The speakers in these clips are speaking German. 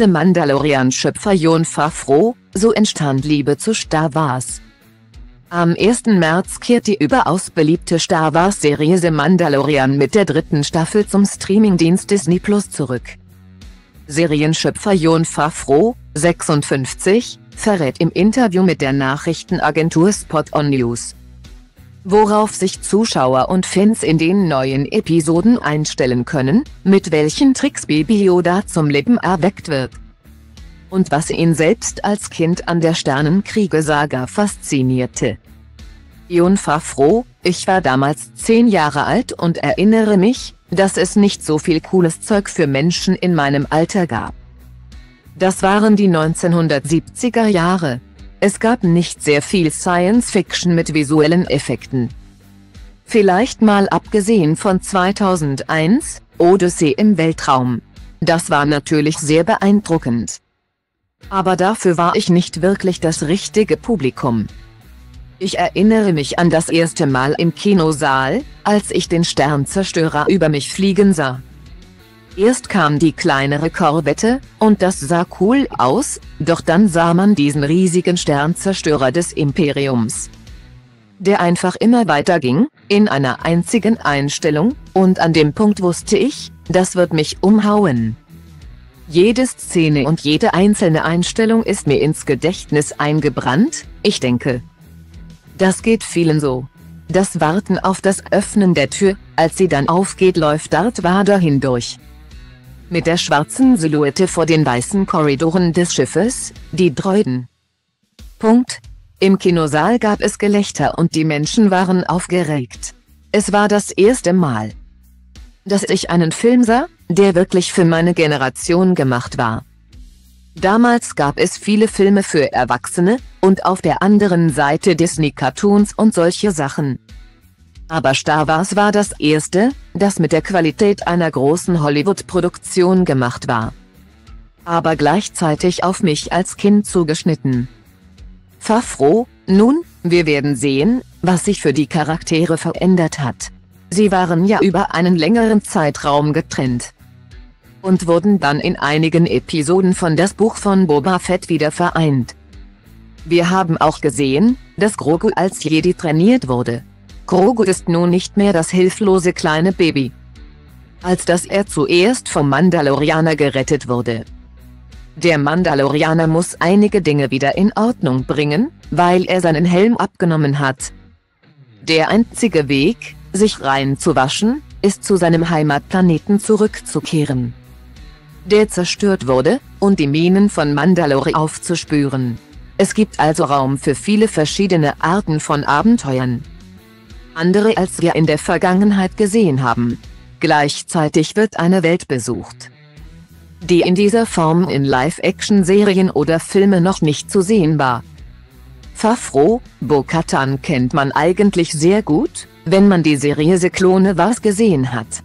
The Mandalorian-Schöpfer Jon Favreau, so entstand Liebe zu Star Wars. Am 1. März kehrt die überaus beliebte Star Wars-Serie The Mandalorian mit der dritten Staffel zum Streamingdienst Disney Plus zurück. Serienschöpfer Jon Favreau, 56, verrät im Interview mit der Nachrichtenagentur Spot on News, worauf sich Zuschauer und Fans in den neuen Episoden einstellen können, mit welchen Tricks Baby Yoda zum Leben erweckt wird. Und was ihn selbst als Kind an der Sternenkriegesaga faszinierte. Jon Favreau, ich war damals 10 Jahre alt und erinnere mich, dass es nicht so viel cooles Zeug für Menschen in meinem Alter gab. Das waren die 1970er Jahre. Es gab nicht sehr viel Science-Fiction mit visuellen Effekten. Vielleicht mal abgesehen von 2001, Odyssey im Weltraum. Das war natürlich sehr beeindruckend. Aber dafür war ich nicht wirklich das richtige Publikum. Ich erinnere mich an das erste Mal im Kinosaal, als ich den Sternzerstörer über mich fliegen sah. Erst kam die kleinere Korvette, und das sah cool aus, doch dann sah man diesen riesigen Sternzerstörer des Imperiums. Der einfach immer weiter ging, in einer einzigen Einstellung, und an dem Punkt wusste ich, das wird mich umhauen. Jede Szene und jede einzelne Einstellung ist mir ins Gedächtnis eingebrannt, ich denke. Das geht vielen so. Das Warten auf das Öffnen der Tür, als sie dann aufgeht läuft Darth Vader hindurch mit der schwarzen Silhouette vor den weißen Korridoren des Schiffes, die Droiden. Punkt. Im Kinosaal gab es Gelächter und die Menschen waren aufgeregt. Es war das erste Mal, dass ich einen Film sah, der wirklich für meine Generation gemacht war. Damals gab es viele Filme für Erwachsene, und auf der anderen Seite Disney-Cartoons und solche Sachen. Aber Star Wars war das erste, das mit der Qualität einer großen Hollywood-Produktion gemacht war. Aber gleichzeitig auf mich als Kind zugeschnitten. Favreau, nun, wir werden sehen, was sich für die Charaktere verändert hat. Sie waren ja über einen längeren Zeitraum getrennt. Und wurden dann in einigen Episoden von Das Buch von Boba Fett wieder vereint. Wir haben auch gesehen, dass Grogu als Jedi trainiert wurde. Grogu ist nun nicht mehr das hilflose kleine Baby. Als dass er zuerst vom Mandalorianer gerettet wurde. Der Mandalorianer muss einige Dinge wieder in Ordnung bringen, weil er seinen Helm abgenommen hat. Der einzige Weg, sich reinzuwaschen, ist zu seinem Heimatplaneten zurückzukehren. Der zerstört wurde, und die Minen von Mandalore aufzuspüren. Es gibt also Raum für viele verschiedene Arten von Abenteuern andere als wir in der Vergangenheit gesehen haben. Gleichzeitig wird eine Welt besucht, die in dieser Form in Live-Action-Serien oder Filme noch nicht zu sehen war. Favreau, Bo-Katan kennt man eigentlich sehr gut, wenn man die Serie The Clone Wars gesehen hat.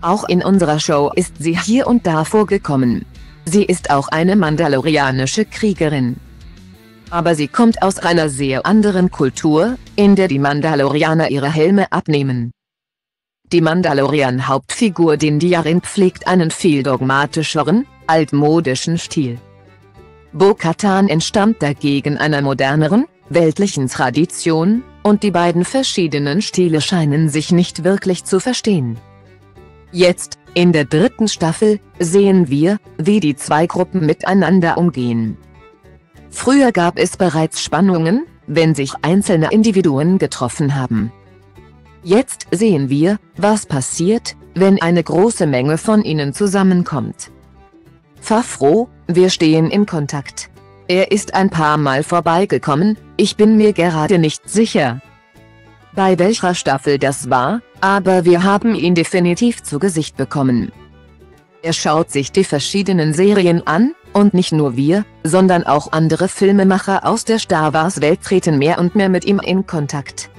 Auch in unserer Show ist sie hier und da vorgekommen. Sie ist auch eine mandalorianische Kriegerin aber sie kommt aus einer sehr anderen Kultur, in der die Mandalorianer ihre Helme abnehmen. Die Mandalorian-Hauptfigur Din Djarin pflegt einen viel dogmatischeren, altmodischen Stil. Bo-Katan entstammt dagegen einer moderneren, weltlichen Tradition, und die beiden verschiedenen Stile scheinen sich nicht wirklich zu verstehen. Jetzt, in der dritten Staffel, sehen wir, wie die zwei Gruppen miteinander umgehen. Früher gab es bereits Spannungen, wenn sich einzelne Individuen getroffen haben. Jetzt sehen wir, was passiert, wenn eine große Menge von ihnen zusammenkommt. Favreau, wir stehen in Kontakt. Er ist ein paar Mal vorbeigekommen, ich bin mir gerade nicht sicher, bei welcher Staffel das war, aber wir haben ihn definitiv zu Gesicht bekommen. Er schaut sich die verschiedenen Serien an, und nicht nur wir, sondern auch andere Filmemacher aus der Star Wars Welt treten mehr und mehr mit ihm in Kontakt.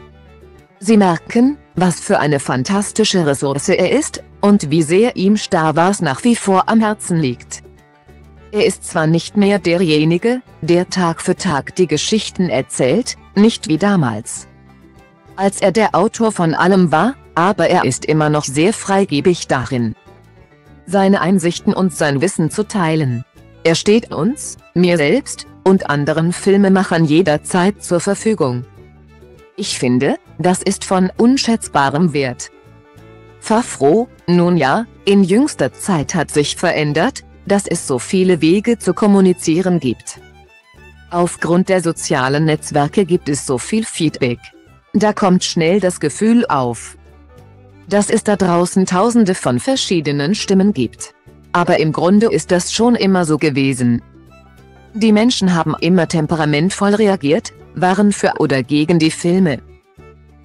Sie merken, was für eine fantastische Ressource er ist, und wie sehr ihm Star Wars nach wie vor am Herzen liegt. Er ist zwar nicht mehr derjenige, der Tag für Tag die Geschichten erzählt, nicht wie damals. Als er der Autor von allem war, aber er ist immer noch sehr freigebig darin, seine Einsichten und sein Wissen zu teilen. Er steht uns, mir selbst, und anderen Filmemachern jederzeit zur Verfügung. Ich finde, das ist von unschätzbarem Wert. Fafro, nun ja, in jüngster Zeit hat sich verändert, dass es so viele Wege zu kommunizieren gibt. Aufgrund der sozialen Netzwerke gibt es so viel Feedback. Da kommt schnell das Gefühl auf, dass es da draußen tausende von verschiedenen Stimmen gibt. Aber im Grunde ist das schon immer so gewesen. Die Menschen haben immer temperamentvoll reagiert, waren für oder gegen die Filme.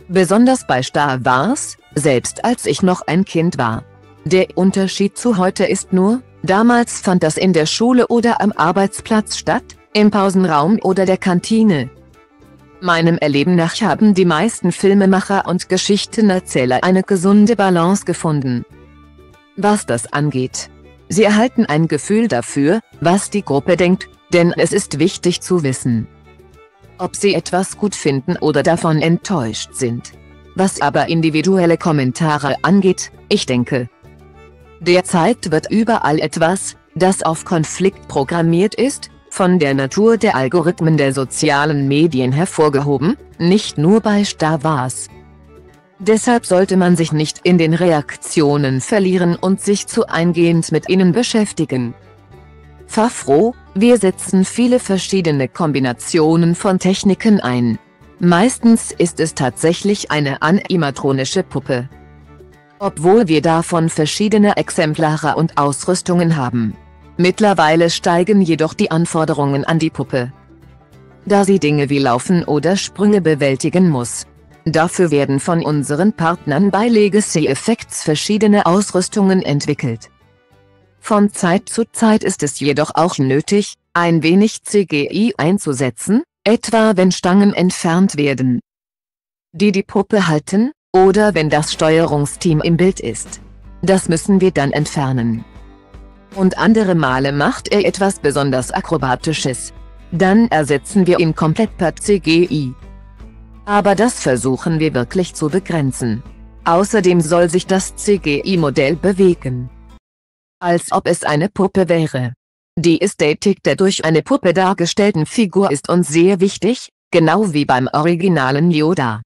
Besonders bei Star Wars, selbst als ich noch ein Kind war. Der Unterschied zu heute ist nur, damals fand das in der Schule oder am Arbeitsplatz statt, im Pausenraum oder der Kantine. Meinem Erleben nach haben die meisten Filmemacher und Geschichtenerzähler eine gesunde Balance gefunden. Was das angeht. Sie erhalten ein Gefühl dafür, was die Gruppe denkt, denn es ist wichtig zu wissen, ob sie etwas gut finden oder davon enttäuscht sind. Was aber individuelle Kommentare angeht, ich denke, derzeit wird überall etwas, das auf Konflikt programmiert ist, von der Natur der Algorithmen der sozialen Medien hervorgehoben, nicht nur bei Star Wars. Deshalb sollte man sich nicht in den Reaktionen verlieren und sich zu eingehend mit ihnen beschäftigen. Fafro, wir setzen viele verschiedene Kombinationen von Techniken ein. Meistens ist es tatsächlich eine animatronische Puppe. Obwohl wir davon verschiedene Exemplare und Ausrüstungen haben. Mittlerweile steigen jedoch die Anforderungen an die Puppe. Da sie Dinge wie Laufen oder Sprünge bewältigen muss. Dafür werden von unseren Partnern bei Legacy Effects verschiedene Ausrüstungen entwickelt. Von Zeit zu Zeit ist es jedoch auch nötig, ein wenig CGI einzusetzen, etwa wenn Stangen entfernt werden, die die Puppe halten, oder wenn das Steuerungsteam im Bild ist. Das müssen wir dann entfernen und andere Male macht er etwas besonders Akrobatisches. Dann ersetzen wir ihn komplett per CGI. Aber das versuchen wir wirklich zu begrenzen. Außerdem soll sich das CGI-Modell bewegen. Als ob es eine Puppe wäre. Die Ästhetik der durch eine Puppe dargestellten Figur ist uns sehr wichtig, genau wie beim originalen Yoda.